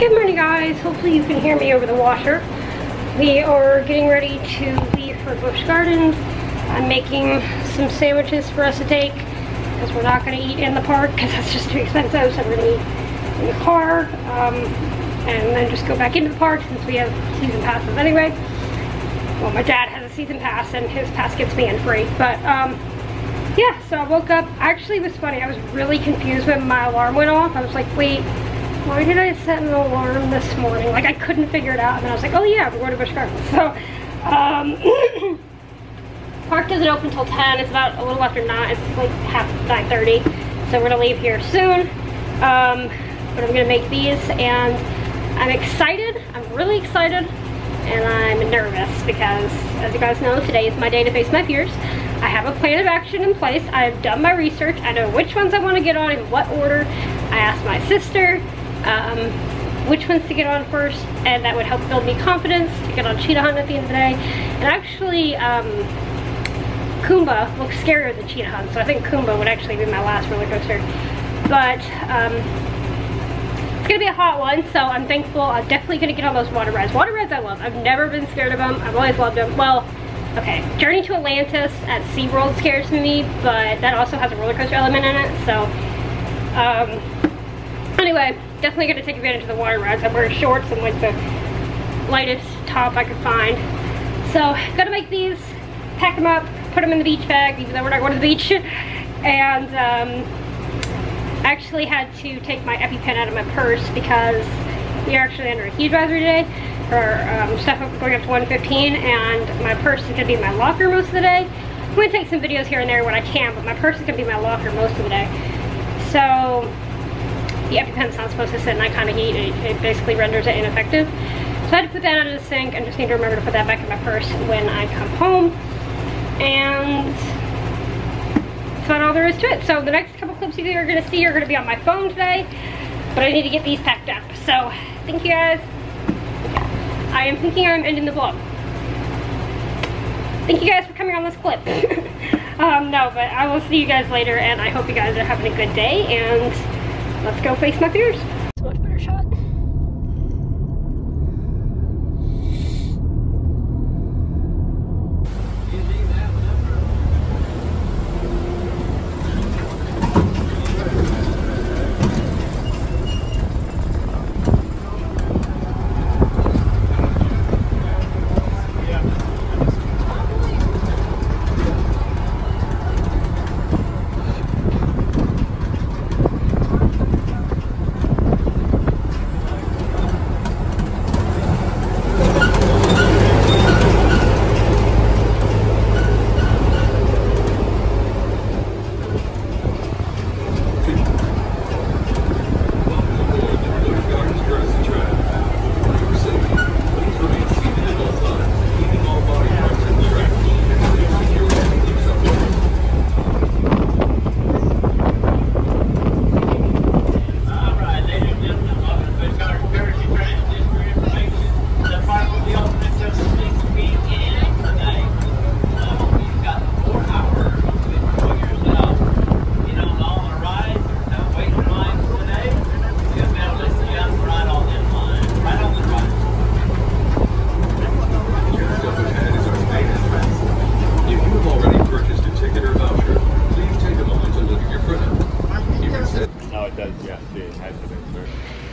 Good morning guys, hopefully you can hear me over the washer. We are getting ready to leave for Busch Gardens. I'm making some sandwiches for us to take because we're not going to eat in the park because that's just too expensive so we're going to eat in the car um, and then just go back into the park since we have season passes anyway. Well my dad has a season pass and his pass gets me in free but um, yeah so I woke up, actually it was funny, I was really confused when my alarm went off. I was like wait why did I set an alarm this morning? Like I couldn't figure it out. And then I was like, oh yeah, we're going to Busch Gardens. So, um, park doesn't open until 10. It's about a little after 9. It's like half 9.30. So we're to leave here soon. Um, but I'm going to make these and I'm excited. I'm really excited. And I'm nervous because, as you guys know, today is my day to face my fears. I have a plan of action in place. I've done my research. I know which ones I want to get on in what order. I asked my sister um, which ones to get on first and that would help build me confidence to get on Cheetah Hunt at the end of the day. And actually, um, Kumba looks scarier than Cheetah Hunt, so I think Kumba would actually be my last roller coaster. But um, it's gonna be a hot one, so I'm thankful. I'm definitely gonna get on those water rides. Water rides I love. I've never been scared of them. I've always loved them. Well, okay, Journey to Atlantis at SeaWorld scares me, but that also has a roller coaster element in it, so um, anyway, definitely gonna take advantage of the water rides. I'm wearing shorts and like the lightest top I could find. So, gotta make these, pack them up, put them in the beach bag, even though we're not going to the beach. and um, actually had to take my EpiPen out of my purse because we are actually under a heat advisory today for um, stuff going up to 115 and my purse is gonna be in my locker most of the day. I'm gonna take some videos here and there when I can, but my purse is gonna be in my locker most of the day. So the EpiPen's not supposed to sit in that kind of heat. It, it basically renders it ineffective. So I had to put that out of the sink and just need to remember to put that back in my purse when I come home. And that's about all there is to it. So the next couple clips you are going to see are going to be on my phone today. But I need to get these packed up. So thank you guys. I am thinking I'm ending the vlog. Thank you guys for coming on this clip. um, no, but I will see you guys later and I hope you guys are having a good day and let's go face my fears. much better shot.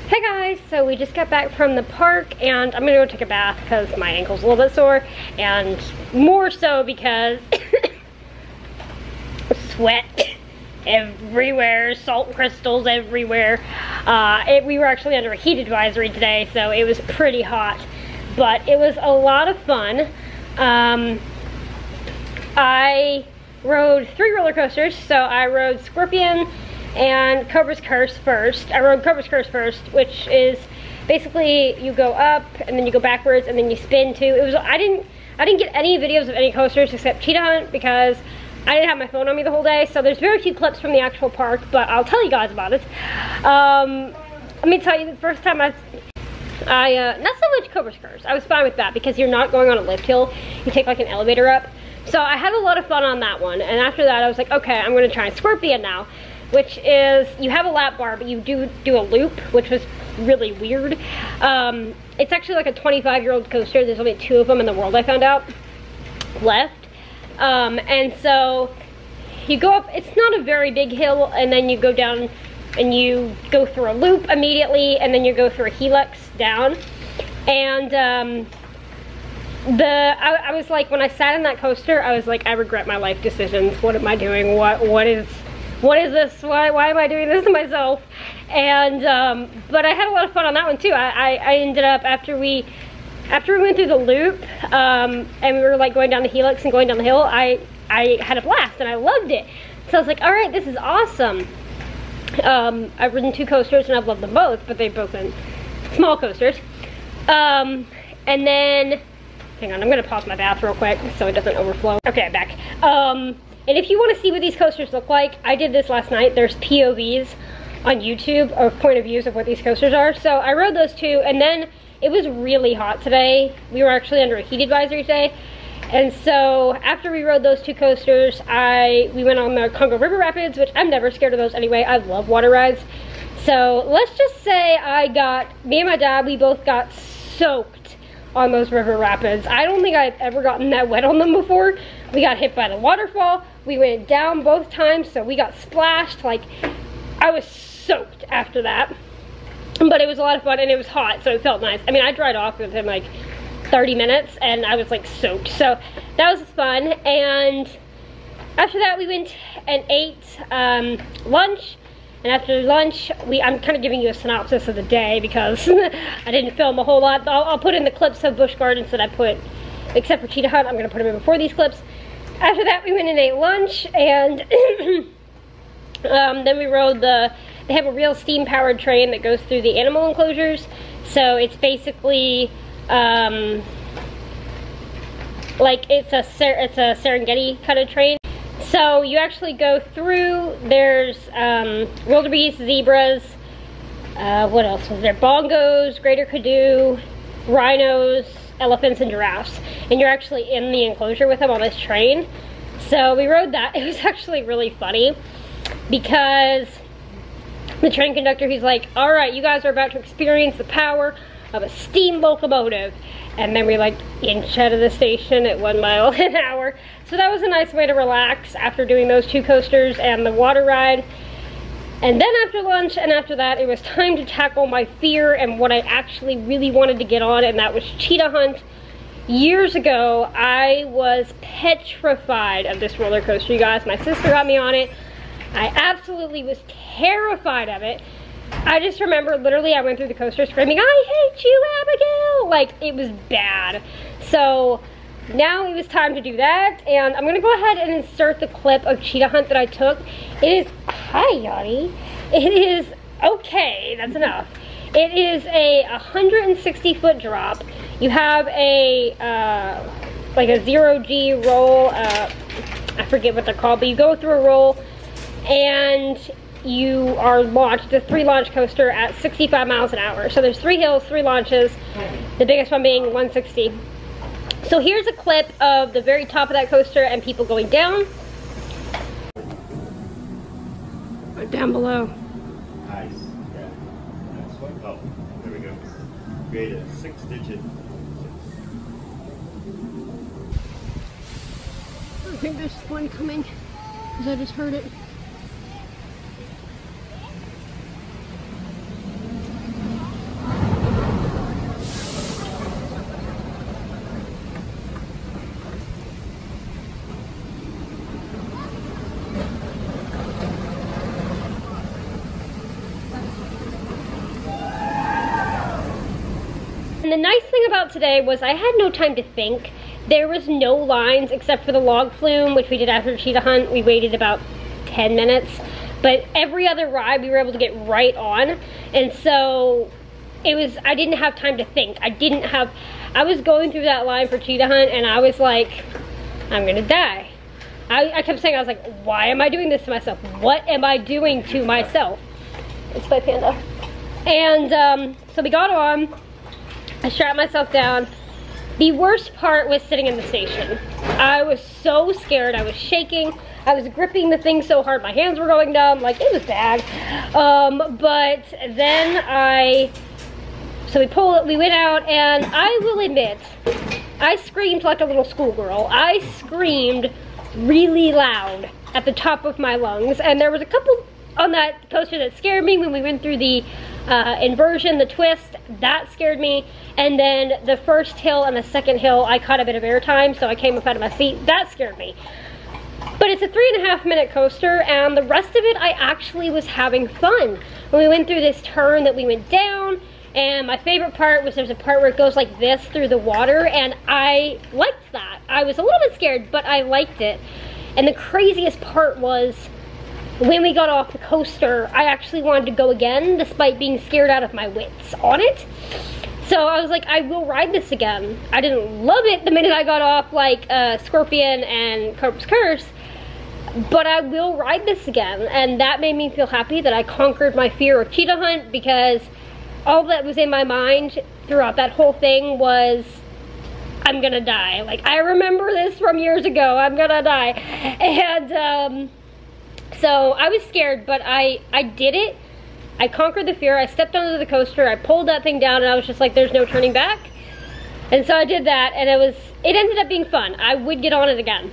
Hey guys, so just got back from the park and I'm gonna go take a bath because my ankle's a little bit sore and more so because sweat everywhere, salt crystals everywhere. Uh, it, we were actually under a heat advisory today so it was pretty hot but it was a lot of fun. Um, I rode three roller coasters so I rode Scorpion, and Cobra's Curse first. I rode Cobra's Curse first, which is basically you go up and then you go backwards and then you spin too. It was I didn't I didn't get any videos of any coasters except Cheetah Hunt because I didn't have my phone on me the whole day, so there's very few clips from the actual park, but I'll tell you guys about it. Um, let me tell you, the first time I, I uh, not so much Cobra's Curse. I was fine with that because you're not going on a lift hill. You take like an elevator up. So I had a lot of fun on that one, and after that I was like, okay, I'm gonna try Scorpion now which is you have a lap bar, but you do do a loop, which was really weird. Um, it's actually like a 25 year old coaster. There's only two of them in the world I found out left. Um, and so you go up, it's not a very big hill and then you go down and you go through a loop immediately and then you go through a helix down. And um, the I, I, was like when I sat in that coaster I was like I regret my life decisions what am I doing what what is what is this why why am I doing this to myself and um, but I had a lot of fun on that one too I, I, I ended up after we after we went through the loop um, and we were like going down the helix and going down the hill I I had a blast and I loved it so I was like all right this is awesome um, I've ridden two coasters and I've loved them both but they've both been small coasters um, and then Hang on, I'm gonna pause my bath real quick so it doesn't overflow. Okay, I'm back. Um, and if you wanna see what these coasters look like, I did this last night. There's POVs on YouTube or point of views of what these coasters are. So I rode those two and then it was really hot today. We were actually under a heat advisory today. And so after we rode those two coasters, I we went on the Congo River Rapids, which I'm never scared of those anyway. I love water rides. So let's just say I got, me and my dad, we both got soaked on those river rapids. I don't think I've ever gotten that wet on them before. We got hit by the waterfall. We went down both times, so we got splashed. Like, I was soaked after that. But it was a lot of fun and it was hot, so it felt nice. I mean, I dried off within like 30 minutes and I was like soaked. So that was fun. And after that, we went and ate um, lunch and after lunch, we I'm kind of giving you a synopsis of the day because I didn't film a whole lot. I'll, I'll, put in the clips of Busch Gardens that I put, except for Cheetah Hunt, I'm going to put them in before these clips. After that, we went and ate lunch, and um, then we rode the, they have a real steam-powered train that goes through the animal enclosures. So it's basically, um, like it's a, it's a Serengeti kind of train. So you actually go through, there's um, wildebeest, zebras, uh, what else was there? Bongos, greater kudu, rhinos, elephants, and giraffes. And you're actually in the enclosure with them on this train. So we rode that. It was actually really funny because the train conductor, he's like, all right, you guys are about to experience the power of a steam locomotive and then we like inch out of the station at one mile an hour. So that was a nice way to relax after doing those two coasters and the water ride. And then after lunch and after that, it was time to tackle my fear and what I actually really wanted to get on, and that was Cheetah Hunt. Years ago, I was petrified of this roller coaster, you guys. My sister got me on it. I absolutely was terrified of it. I just remember literally I went through the coaster screaming, I hate you, Abigail! Like, it was bad. So, now it was time to do that, and I'm gonna go ahead and insert the clip of Cheetah Hunt that I took. It is, hi Yachty. It is, okay, that's enough. It is a 160 foot drop. You have a, uh, like a zero G roll, uh, I forget what they're called, but you go through a roll, and you are launched, the three launch coaster at 65 miles an hour. So there's three hills, three launches, the biggest one being 160. So here's a clip of the very top of that coaster and people going down. Down below. Nice. Yeah. Nice one. Oh, there we go. Create a six digit. I think there's one coming because I just heard it. The nice thing about today was I had no time to think. There was no lines except for the log flume, which we did after Cheetah Hunt. We waited about 10 minutes. But every other ride we were able to get right on. And so it was, I didn't have time to think. I didn't have, I was going through that line for Cheetah Hunt and I was like, I'm gonna die. I, I kept saying, I was like, why am I doing this to myself? What am I doing to myself? It's my panda. And um, so we got on, I strapped myself down. The worst part was sitting in the station. I was so scared, I was shaking. I was gripping the thing so hard, my hands were going numb, like it was bad. Um, but then I So we pulled, we went out and I will admit, I screamed like a little schoolgirl. I screamed really loud at the top of my lungs and there was a couple on that coaster that scared me when we went through the uh, inversion, the twist, that scared me. And then the first hill and the second hill, I caught a bit of airtime, so I came up out of my seat. That scared me. But it's a three and a half minute coaster, and the rest of it, I actually was having fun. When we went through this turn that we went down, and my favorite part was there's a part where it goes like this through the water, and I liked that. I was a little bit scared, but I liked it. And the craziest part was when we got off the coaster, I actually wanted to go again despite being scared out of my wits on it. So I was like, I will ride this again. I didn't love it the minute I got off like uh, Scorpion and Cobra's Curse, but I will ride this again. And that made me feel happy that I conquered my fear of Cheetah Hunt because all that was in my mind throughout that whole thing was I'm gonna die. Like, I remember this from years ago, I'm gonna die. And, um, so I was scared, but I, I did it. I conquered the fear. I stepped onto the coaster. I pulled that thing down and I was just like, there's no turning back. And so I did that and it was, it ended up being fun. I would get on it again.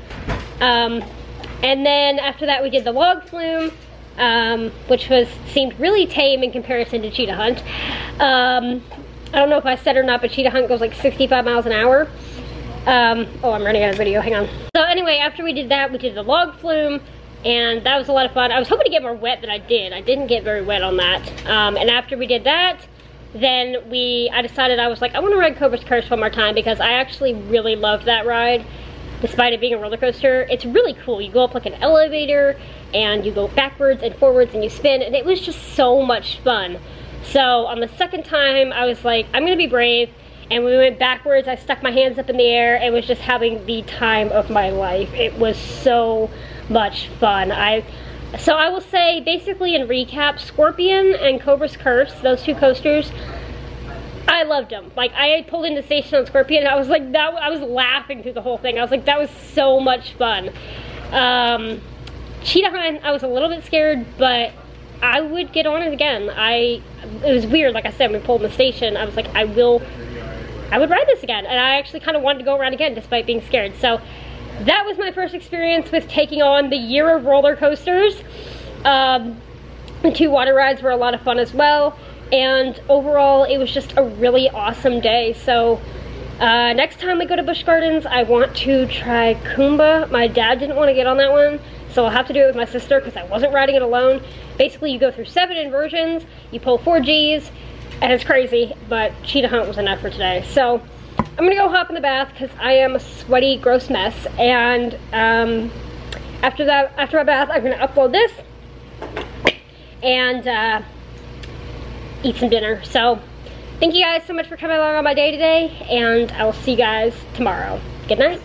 Um, and then after that we did the log flume, um, which was, seemed really tame in comparison to Cheetah Hunt. Um, I don't know if I said or not, but Cheetah Hunt goes like 65 miles an hour. Um, oh, I'm running out of video, hang on. So anyway, after we did that, we did the log flume, and that was a lot of fun. I was hoping to get more wet than I did. I didn't get very wet on that. Um, and after we did that, then we, I decided I was like, I want to ride Cobra's Curse one more time because I actually really loved that ride, despite it being a roller coaster. It's really cool. You go up like an elevator and you go backwards and forwards and you spin and it was just so much fun. So on the second time, I was like, I'm gonna be brave. And we went backwards, I stuck my hands up in the air and was just having the time of my life. It was so much fun. I so I will say basically in recap, Scorpion and Cobra's Curse, those two coasters, I loved them. Like I pulled into the station on Scorpion I was like that I was laughing through the whole thing. I was like that was so much fun. Um, Cheetah Hunt, I was a little bit scared, but I would get on it again. I it was weird, like I said, when we pulled in the station, I was like, I will I would ride this again. And I actually kind of wanted to go around again despite being scared. So that was my first experience with taking on the year of roller coasters. Um, the two water rides were a lot of fun as well. And overall, it was just a really awesome day. So uh, next time we go to Busch Gardens, I want to try Kumba. My dad didn't want to get on that one, so I'll have to do it with my sister because I wasn't riding it alone. Basically, you go through seven inversions, you pull four Gs, and it's crazy, but Cheetah Hunt was enough for today. So I'm gonna go hop in the bath because I am a sweaty, gross mess. And um, after that, after my bath, I'm gonna upload this and uh, eat some dinner. So thank you guys so much for coming along on my day today, and I will see you guys tomorrow. Good night.